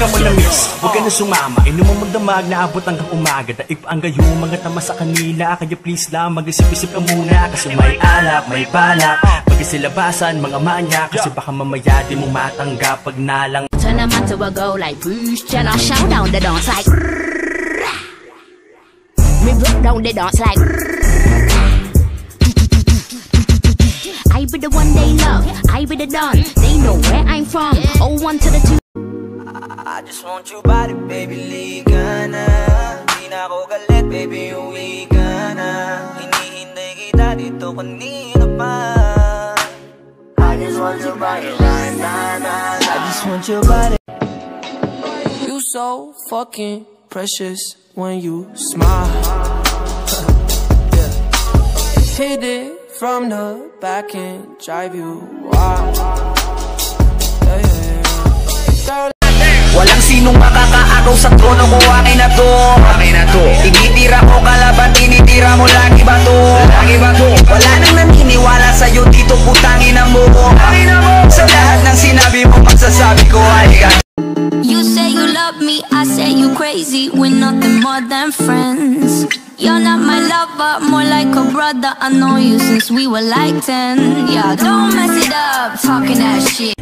Teka mo na miss, huwag ka na sumama. Inom mo magdamag, naabot hanggang umaga. Daig pa ang gayo, mga tama sa kanila. Kaya please lang, mag-isip-isip ka muna. Kasi may alak, may balak. Pagkasilabasan, mga manya. Kasi baka mamaya di mo matanggap Pag nalang Turn them on to a go like Bruce Jenner. Shout down the dance like Me broke down the dance like I be the one they love. I be the don They know where I'm from. Oh one to the two I just want your body, baby, liga na Di na ako galit, baby, uwi ka na Hinihintay kita dito kanina pa I just want your body right now, now, I just want your body You so fucking precious when you smile. Yeah. Hit it from the back and drive you wild makakaagaw sa trono ko Akin na to Akin na to Tinitira ko kalaban Tinitira mo lagi ba to Lagi ba to Wala nang naniniwala sa'yo dito Putangin na mo Putangin na mo Sa lahat ng sinabi mo Magsasabi ko Halika You say you love me, I say you crazy. We're nothing more than friends. You're not my lover, more like a brother. I know you since we were like 10. Yeah, don't mess it up, talking that shit.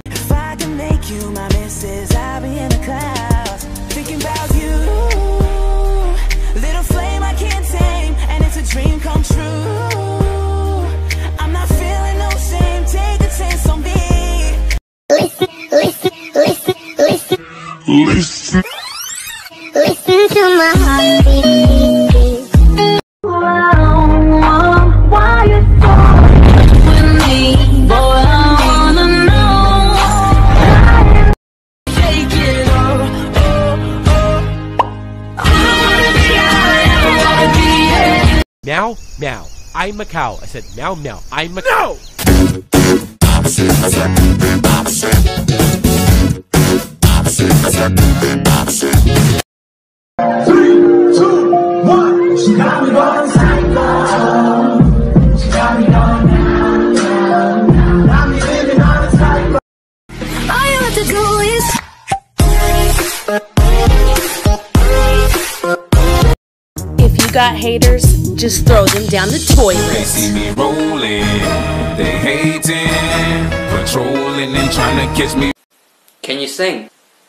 Listen. Listen. Listen to my heartbeat. Why you so with me? Boy, I wanna know. Take it all, I wanna be high, I wanna be it. Meow, meow. I'm Macau. I said meow, meow. I'm Macau. All you have to do is If you got haters, just throw them down the toilet. They see me rolling, they hating, patrolling and trying to catch me. Can you sing?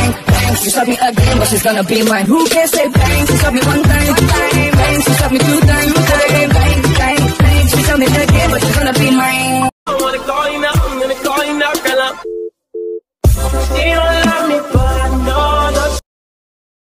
Bang, bang, She shot me again but she's gonna be mine. Who can say bang? She shot me one time Bang, bang. She shot me two times Bang, bang, bang, bang. She shot me again but she's gonna be mine. I wanna call you now, I'm gonna call you now, girl. I'm